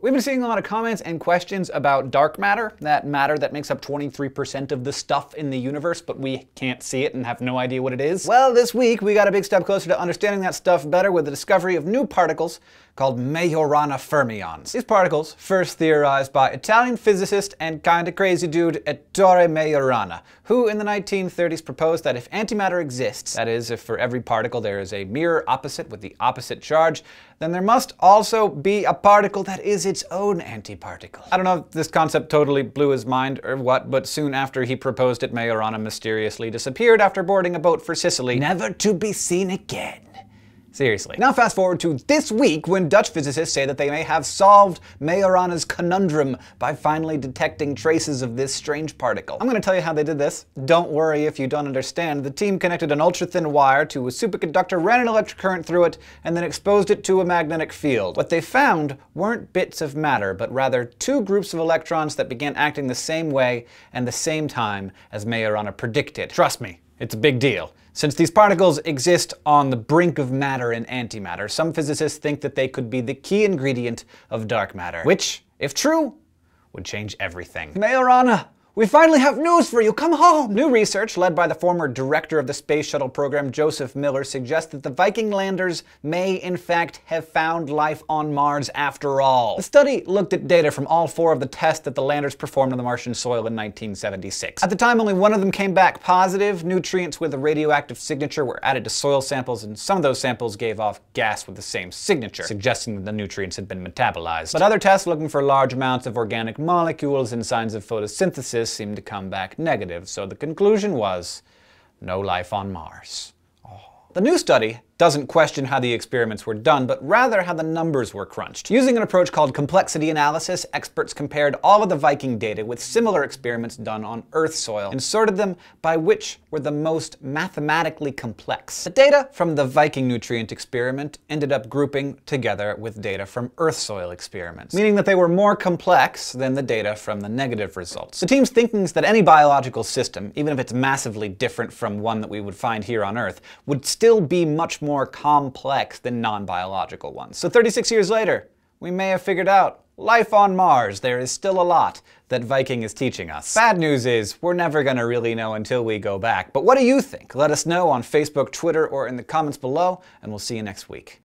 We've been seeing a lot of comments and questions about dark matter, that matter that makes up 23% of the stuff in the universe, but we can't see it and have no idea what it is. Well, this week we got a big step closer to understanding that stuff better with the discovery of new particles called Majorana fermions. These particles, first theorized by Italian physicist and kinda crazy dude Ettore Majorana, who in the 1930s proposed that if antimatter exists, that is, if for every particle there is a mirror opposite with the opposite charge, then there must also be a particle that is its own antiparticle. I don't know if this concept totally blew his mind or what, but soon after he proposed it, Majorana mysteriously disappeared after boarding a boat for Sicily, never to be seen again. Seriously. Now fast forward to this week when Dutch physicists say that they may have solved Majorana's conundrum by finally detecting traces of this strange particle. I'm going to tell you how they did this. Don't worry if you don't understand. The team connected an ultra-thin wire to a superconductor, ran an electric current through it, and then exposed it to a magnetic field. What they found weren't bits of matter, but rather two groups of electrons that began acting the same way and the same time as Majorana predicted. Trust me, it's a big deal. Since these particles exist on the brink of matter and antimatter, some physicists think that they could be the key ingredient of dark matter, which, if true, would change everything. Majorana, we finally have news for you! Come home! New research, led by the former director of the Space Shuttle program, Joseph Miller, suggests that the Viking landers may, in fact, have found life on Mars after all. The study looked at data from all four of the tests that the landers performed on the Martian soil in 1976. At the time, only one of them came back positive. Nutrients with a radioactive signature were added to soil samples, and some of those samples gave off gas with the same signature, suggesting that the nutrients had been metabolized. But other tests looking for large amounts of organic molecules and signs of photosynthesis seemed to come back negative, so the conclusion was no life on Mars. Oh. The new study doesn't question how the experiments were done, but rather how the numbers were crunched. Using an approach called complexity analysis, experts compared all of the Viking data with similar experiments done on Earth soil and sorted them by which were the most mathematically complex. The data from the Viking nutrient experiment ended up grouping together with data from Earth soil experiments, meaning that they were more complex than the data from the negative results. The team's thinking is that any biological system, even if it's massively different from one that we would find here on Earth, would still be much more more complex than non-biological ones. So 36 years later, we may have figured out life on Mars. There is still a lot that Viking is teaching us. Bad news is, we're never gonna really know until we go back. But what do you think? Let us know on Facebook, Twitter, or in the comments below, and we'll see you next week.